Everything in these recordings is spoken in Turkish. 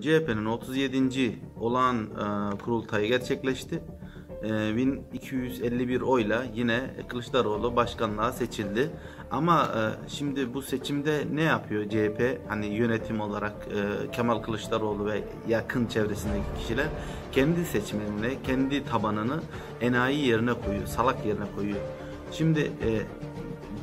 CHP'nin 37. olağan e, kurultayı gerçekleşti. E, 1251 oyla yine Kılıçdaroğlu başkanlığa seçildi. Ama e, şimdi bu seçimde ne yapıyor CHP? Hani yönetim olarak e, Kemal Kılıçdaroğlu ve yakın çevresindeki kişiler kendi seçmenini, kendi tabanını enayi yerine koyuyor, salak yerine koyuyor. Şimdi e,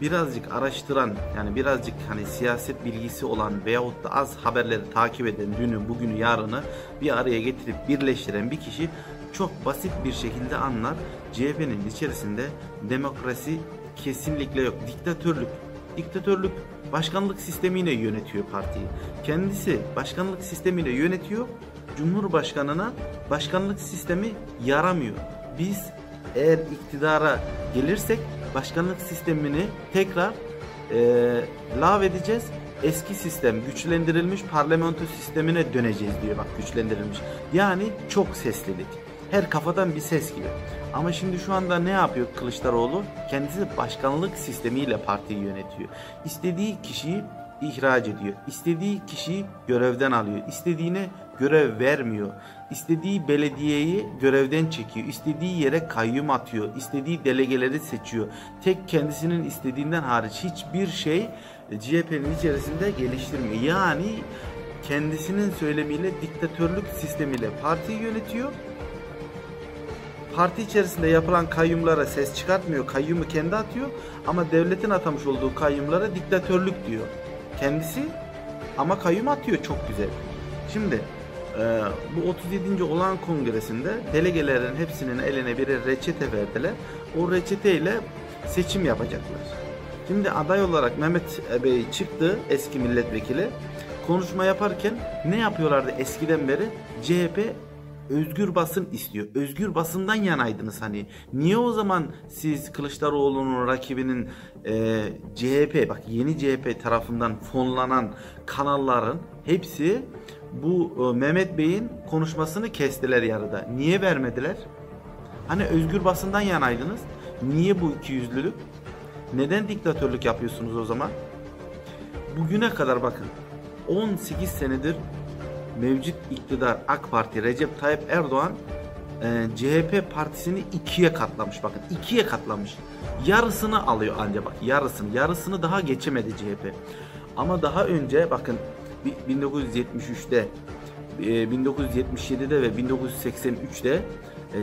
birazcık araştıran yani birazcık hani siyaset bilgisi olan veyahut da az haberleri takip eden dünü bugünü yarını bir araya getirip birleştiren bir kişi çok basit bir şekilde anlar. CHP'nin içerisinde demokrasi kesinlikle yok. Diktatörlük. Diktatörlük başkanlık sistemiyle yönetiyor partiyi. Kendisi başkanlık sistemiyle yönetiyor. Cumhurbaşkanına başkanlık sistemi yaramıyor. Biz eğer iktidara gelirsek başkanlık sistemini tekrar e, lav edeceğiz. Eski sistem güçlendirilmiş parlamento sistemine döneceğiz diyor bak güçlendirilmiş. Yani çok seslilik. Her kafadan bir ses gibi. Ama şimdi şu anda ne yapıyor Kılıçdaroğlu? Kendisi başkanlık sistemiyle partiyi yönetiyor. İstediği kişiyi ihraç ediyor. İstediği kişiyi görevden alıyor. İstediğine görev vermiyor. İstediği belediyeyi görevden çekiyor. İstediği yere kayyum atıyor. İstediği delegeleri seçiyor. Tek kendisinin istediğinden hariç hiçbir şey CHP'nin içerisinde geliştirmiyor. Yani kendisinin söylemiyle diktatörlük sistemiyle partiyi yönetiyor. Parti içerisinde yapılan kayyumlara ses çıkartmıyor. Kayyumu kendi atıyor ama devletin atamış olduğu kayyumlara diktatörlük diyor. Kendisi ama kayyum atıyor çok güzel. Şimdi e, bu 37. olan kongresinde delegelerin hepsinin eline bir reçete verdiler. O reçeteyle seçim yapacaklar. Şimdi aday olarak Mehmet Bey çıktı eski milletvekili. Konuşma yaparken ne yapıyorlardı eskiden beri? CHP özgür basın istiyor. Özgür basından yanaydınız hani. Niye o zaman siz Kılıçdaroğlu'nun rakibinin e, CHP bak yeni CHP tarafından fonlanan kanalların hepsi bu e, Mehmet Bey'in konuşmasını kestiler yarıda. Niye vermediler? Hani özgür basından yanaydınız. Niye bu ikiyüzlülük? Neden diktatörlük yapıyorsunuz o zaman? Bugüne kadar bakın 18 senedir mevcut iktidar AK Parti Recep Tayyip Erdoğan e, CHP partisini ikiye katlamış bakın ikiye katlamış yarısını alıyor anca bak yarısını yarısını daha geçemedi CHP ama daha önce bakın 1973'te 1977'de ve 1983'te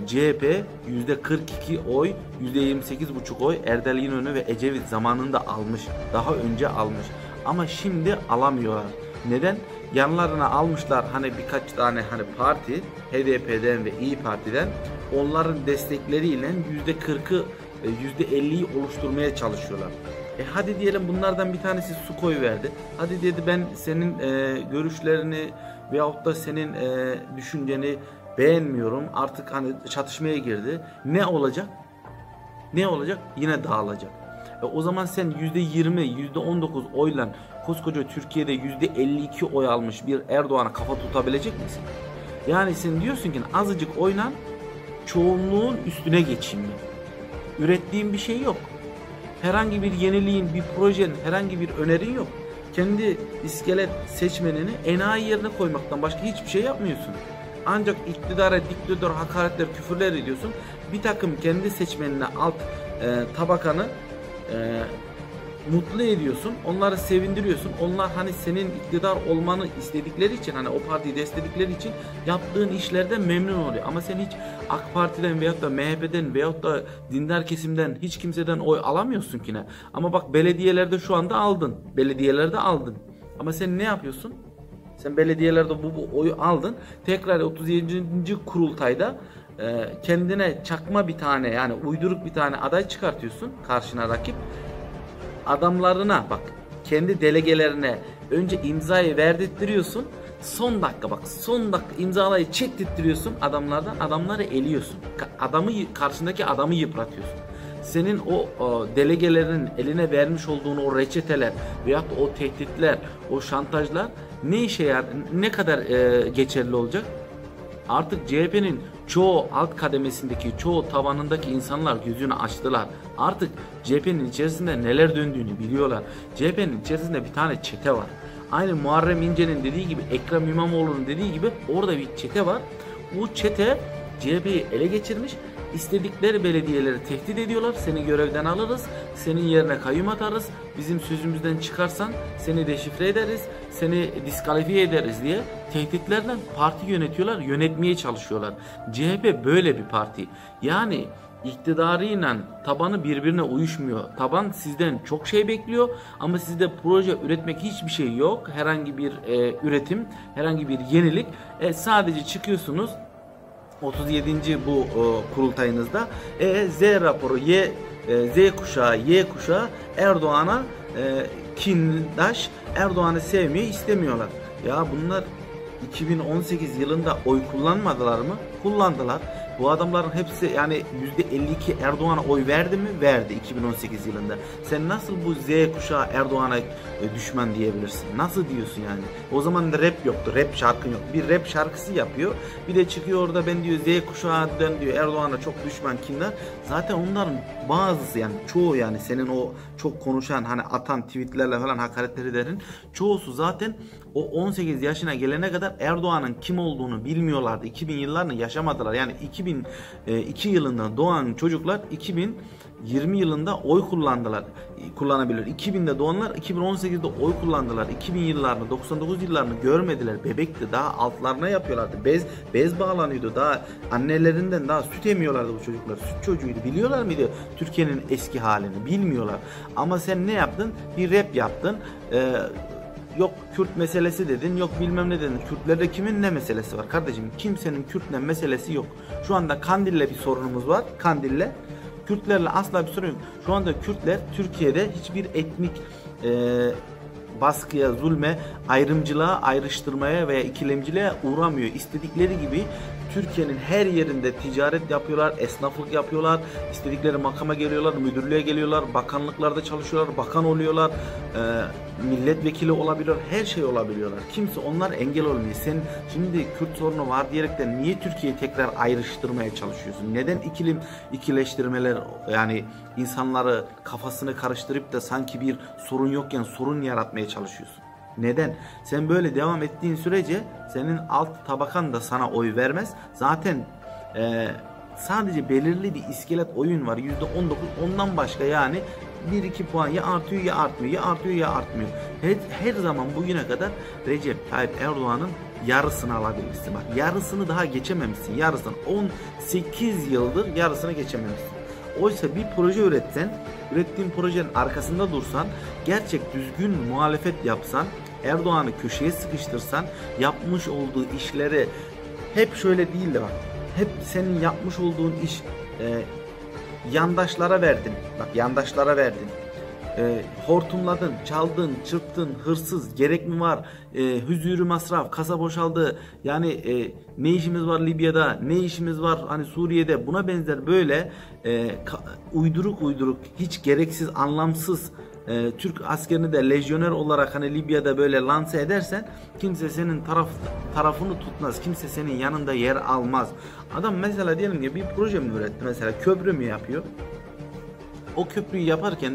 CHP %42 oy, %28,5 oy Erdal İnönü ve Ecevit zamanında almış. Daha önce almış. Ama şimdi alamıyorlar. Neden? Yanlarına almışlar hani birkaç tane hani parti HDP'den ve İyi Parti'den onların destekleriyle %40'ı %50'yi oluşturmaya çalışıyorlar. E hadi diyelim bunlardan bir tanesi su koy verdi. Hadi dedi ben senin e, görüşlerini veyahut da senin e, düşünceni beğenmiyorum. Artık hani çatışmaya girdi. Ne olacak? Ne olacak? Yine dağılacak. E o zaman sen %20, %19 oyla koskoca Türkiye'de %52 oy almış bir Erdoğan'a kafa tutabilecek misin? Yani sen diyorsun ki azıcık oynan çoğunluğun üstüne geçeyim ben. Ürettiğim bir şey yok. Herhangi bir yeniliğin, bir projenin, herhangi bir önerin yok. Kendi iskelet seçmenini enayi yerine koymaktan başka hiçbir şey yapmıyorsun. Ancak iktidara diktatör hakaretler, küfürler ediyorsun. Bir takım kendi seçmenine alt e, tabakanı e, mutlu ediyorsun. Onları sevindiriyorsun. Onlar hani senin iktidar olmanı istedikleri için hani o partiyi destekledikleri için yaptığın işlerden memnun oluyor. Ama sen hiç AK Parti'den veyahut da MHP'den veyahut da dindar kesimden hiç kimseden oy alamıyorsun ki ne. Ama bak belediyelerde şu anda aldın. Belediyelerde aldın. Ama sen ne yapıyorsun? Sen belediyelerde bu, bu oyu aldın. Tekrar 37. kurultayda e, kendine çakma bir tane yani uyduruk bir tane aday çıkartıyorsun karşına rakip adamlarına bak kendi delegelerine önce imzayı verdirtiyorsun. Son dakika bak son dakika imzalayı çektirtiyorsun adamlardan adamları eliyorsun. Adamı karşındaki adamı yıpratıyorsun. Senin o, o delegelerin eline vermiş olduğun o reçeteler veyahut o tehditler, o şantajlar ne işe yarar, ne kadar e, geçerli olacak? Artık CHP'nin çoğu alt kademesindeki, çoğu tavanındaki insanlar gözünü açtılar. Artık CHP'nin içerisinde neler döndüğünü biliyorlar. CHP'nin içerisinde bir tane çete var. Aynı Muharrem İnce'nin dediği gibi, Ekrem İmamoğlu'nun dediği gibi orada bir çete var. Bu çete CHP'yi ele geçirmiş. İstedikleri belediyeleri tehdit ediyorlar. Seni görevden alırız. Senin yerine kayyum atarız. Bizim sözümüzden çıkarsan seni deşifre ederiz. Seni diskalifiye ederiz diye tehditlerle parti yönetiyorlar. Yönetmeye çalışıyorlar. CHP böyle bir parti. Yani iktidarıyla tabanı birbirine uyuşmuyor. Taban sizden çok şey bekliyor ama sizde proje üretmek hiçbir şey yok. Herhangi bir e, üretim, herhangi bir yenilik. E, sadece çıkıyorsunuz 37. bu e, kurultayınızda e, Z raporu Y e, Z kuşağı Y kuşağı Erdoğan'a e, kindaş Erdoğan'ı sevmeyi istemiyorlar. Ya bunlar 2018 yılında oy kullanmadılar mı? Kullandılar. Bu adamların hepsi yani %52 Erdoğan'a oy verdi mi? Verdi 2018 yılında. Sen nasıl bu Z kuşağı Erdoğan'a e, düşman diyebilirsin? Nasıl diyorsun yani? O zaman da rap yoktu. Rap şarkın yok. Bir rap şarkısı yapıyor. Bir de çıkıyor orada ben diyor Z kuşağından diyor Erdoğan'a çok düşman kimler? Zaten onların bazısı yani çoğu yani senin o çok konuşan hani atan tweetlerle falan hakaretleri derin çoğusu zaten o 18 yaşına gelene kadar Erdoğan'ın kim olduğunu bilmiyorlardı. 2000 yıllarını yaşamadılar. Yani 2002 e, yılında doğan çocuklar 2020 yılında oy kullandılar. Kullanabilir. 2000'de doğanlar 2018'de oy kullandılar. 2000 yıllarını 99 yıllarını görmediler. Bebekti. Daha altlarına yapıyorlardı. Bez bez bağlanıyordu. Daha annelerinden daha süt emiyorlardı bu çocuklar. Süt çocuğuydu. Biliyorlar mıydı Türkiye'nin eski halini? Bilmiyorlar. Ama sen ne yaptın? Bir rap yaptın. Ee, yok Kürt meselesi dedin, yok bilmem ne dedin. Kürtlerde kimin ne meselesi var kardeşim? Kimsenin Kürtle meselesi yok. Şu anda Kandil'le bir sorunumuz var. Kandil'le. Kürtlerle asla bir sorun yok. Şu anda Kürtler Türkiye'de hiçbir etnik e, baskıya, zulme, ayrımcılığa, ayrıştırmaya veya ikilemciliğe uğramıyor. İstedikleri gibi Türkiye'nin her yerinde ticaret yapıyorlar, esnaflık yapıyorlar, istedikleri makama geliyorlar, müdürlüğe geliyorlar, bakanlıklarda çalışıyorlar, bakan oluyorlar, e, milletvekili olabiliyor, her şey olabiliyorlar. Kimse onlar engel olmuyor. Sen şimdi Kürt sorunu var diyerekten niye Türkiye'yi tekrar ayrıştırmaya çalışıyorsun? Neden ikilim ikileştirmeler yani insanları kafasını karıştırıp da sanki bir sorun yokken sorun yaratmaya çalışıyorsun? Neden? Sen böyle devam ettiğin sürece senin alt tabakan da sana oy vermez. Zaten e, sadece belirli bir iskelet oyun var. %19 ondan başka yani 1-2 puan ya artıyor ya artmıyor ya artıyor ya artmıyor. Her, her zaman bugüne kadar Recep Tayyip Erdoğan'ın yarısını alabilirsin. Bak yarısını daha geçememişsin. Yarısını 18 yıldır yarısını geçememişsin. Oysa bir proje üretsen, ürettiğin projenin arkasında dursan, gerçek düzgün muhalefet yapsan, Erdoğan'ı köşeye sıkıştırsan, yapmış olduğu işleri hep şöyle değil de bak. Hep senin yapmış olduğun iş e, yandaşlara verdin. Bak yandaşlara verdin e, hortumladın, çaldın, çırptın, hırsız, gerek mi var, e, hüzürü masraf, kasa boşaldı, yani e, ne işimiz var Libya'da, ne işimiz var hani Suriye'de buna benzer böyle e, uyduruk uyduruk, hiç gereksiz, anlamsız e, Türk askerini de lejyoner olarak hani Libya'da böyle lanse edersen kimse senin taraf tarafını tutmaz. Kimse senin yanında yer almaz. Adam mesela diyelim ki bir proje mi üretti mesela köprü mü yapıyor? O köprüyü yaparken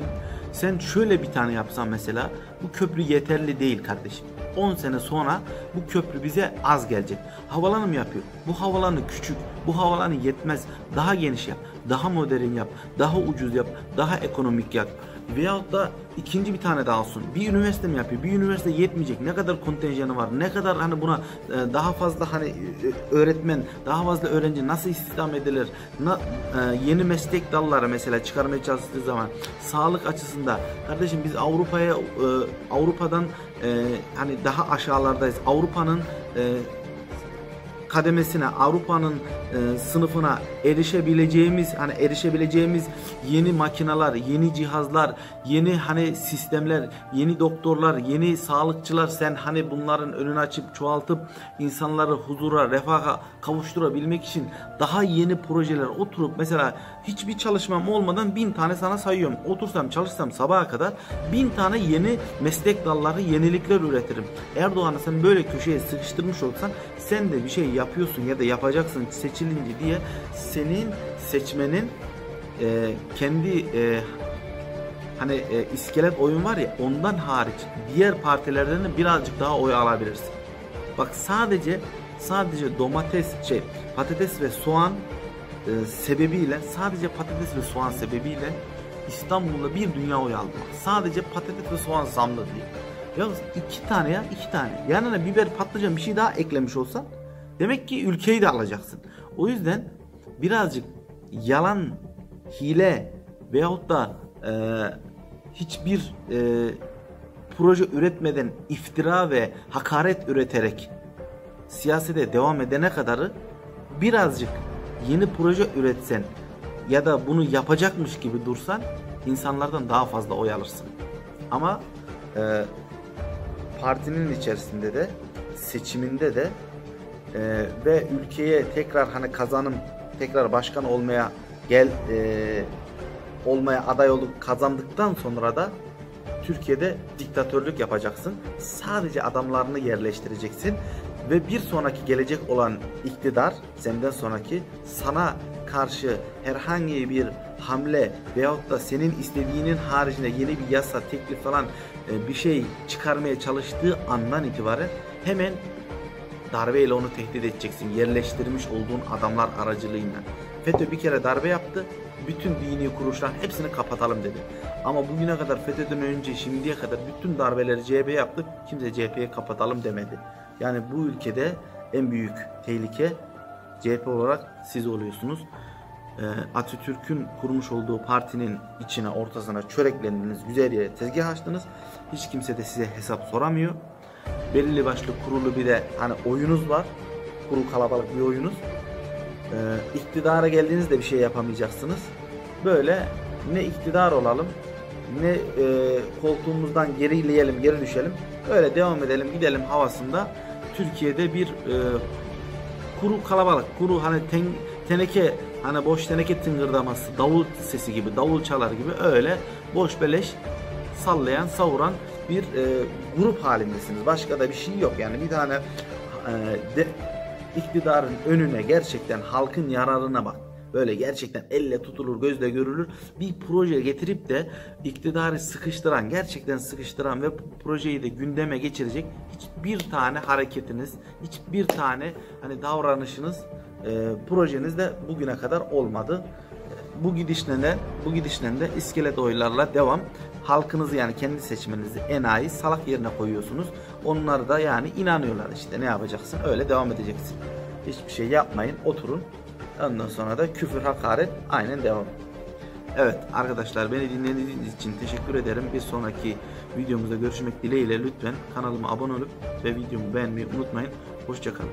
sen şöyle bir tane yapsan mesela bu köprü yeterli değil kardeşim. 10 sene sonra bu köprü bize az gelecek. Havalanı mı yapıyor? Bu havalanı küçük. Bu havalanı yetmez. Daha geniş yap. Daha modern yap. Daha ucuz yap. Daha ekonomik yap. Veyahut da ikinci bir tane daha olsun. Bir üniversite mi yapıyor? Bir üniversite yetmeyecek. Ne kadar kontenjanı var? Ne kadar hani buna e, daha fazla hani e, öğretmen, daha fazla öğrenci nasıl istihdam edilir? E, yeni meslek dalları mesela çıkarmaya çalıştığı zaman sağlık açısında kardeşim biz Avrupa'ya Avrupa'dan hani daha aşağılardayız. Avrupa'nın kademesine, Avrupa'nın e, sınıfına erişebileceğimiz hani erişebileceğimiz yeni makineler, yeni cihazlar, yeni hani sistemler, yeni doktorlar, yeni sağlıkçılar sen hani bunların önünü açıp çoğaltıp insanları huzura, refaha kavuşturabilmek için daha yeni projeler oturup mesela hiçbir çalışmam olmadan bin tane sana sayıyorum. Otursam çalışsam sabaha kadar bin tane yeni meslek dalları, yenilikler üretirim. Erdoğan'ı sen böyle köşeye sıkıştırmış olsan sen de bir şey yapıyorsun ya da yapacaksın seçilince diye senin seçmenin e, kendi e, hani e, iskelet oyun var ya ondan hariç diğer partilerden de birazcık daha oy alabilirsin. Bak sadece sadece domates şey patates ve soğan e, sebebiyle sadece patates ve soğan sebebiyle İstanbul'da bir dünya oy aldı. Sadece patates ve soğan zamlı diye. Ya iki tane ya iki tane. Yanına biber patlıcan bir şey daha eklemiş olsan demek ki ülkeyi de alacaksın. O yüzden birazcık yalan, hile veyahut da e, hiçbir e, proje üretmeden iftira ve hakaret üreterek siyasete devam edene kadarı birazcık yeni proje üretsen ya da bunu yapacakmış gibi dursan insanlardan daha fazla oy alırsın. Ama e, partinin içerisinde de seçiminde de e, ve ülkeye tekrar hani kazanım tekrar başkan olmaya gel e, olmaya aday olup kazandıktan sonra da Türkiye'de diktatörlük yapacaksın. Sadece adamlarını yerleştireceksin ve bir sonraki gelecek olan iktidar senden sonraki sana karşı herhangi bir hamle veyahut da senin istediğinin haricinde yeni bir yasa, teklif falan e, bir şey çıkarmaya çalıştığı andan itibaren hemen darbeyle onu tehdit edeceksin. Yerleştirmiş olduğun adamlar aracılığıyla. FETÖ bir kere darbe yaptı. Bütün dini kuruluşlar hepsini kapatalım dedi. Ama bugüne kadar FETÖ'den önce şimdiye kadar bütün darbeleri CHP yaptı. Kimse CHP'ye kapatalım demedi. Yani bu ülkede en büyük tehlike CHP olarak siz oluyorsunuz. Ee, Atatürk'ün kurmuş olduğu partinin içine ortasına çöreklendiniz, güzel yere tezgah açtınız. Hiç kimse de size hesap soramıyor. Belli başlı kurulu bir de hani oyunuz var. Kurul kalabalık bir oyunuz. Ee, iktidara geldiğinizde bir şey yapamayacaksınız. Böyle ne iktidar olalım ne e, koltuğumuzdan gerileyelim, geri düşelim. Öyle devam edelim, gidelim havasında. Türkiye'de bir e, kuru kalabalık, kuru hani ten, teneke hani boş teneke tıngırdaması, davul sesi gibi, davul çalar gibi öyle boş beleş sallayan, savuran bir e, grup halindesiniz. Başka da bir şey yok. Yani bir tane e, de, iktidarın önüne gerçekten halkın yararına bak. Böyle gerçekten elle tutulur, gözle görülür bir proje getirip de iktidarı sıkıştıran, gerçekten sıkıştıran ve projeyi de gündeme geçirecek hiçbir tane hareketiniz, hiçbir tane hani davranışınız, e, projeniz de bugüne kadar olmadı. Bu gidişle de bu gidişle de iskelet oylarla devam. Halkınızı yani kendi seçmeninizi enayi salak yerine koyuyorsunuz. Onlar da yani inanıyorlar işte ne yapacaksın öyle devam edeceksin. Hiçbir şey yapmayın oturun. Ondan sonra da küfür hakaret aynen devam. Evet arkadaşlar beni dinlediğiniz için teşekkür ederim. Bir sonraki videomuzda görüşmek dileğiyle lütfen kanalıma abone olup ve videomu beğenmeyi unutmayın. Hoşçakalın.